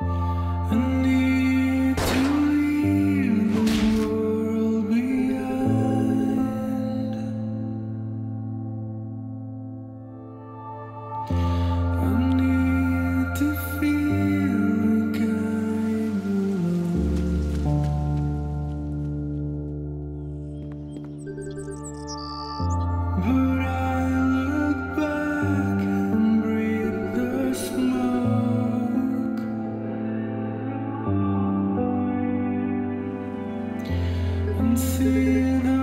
Yeah. feel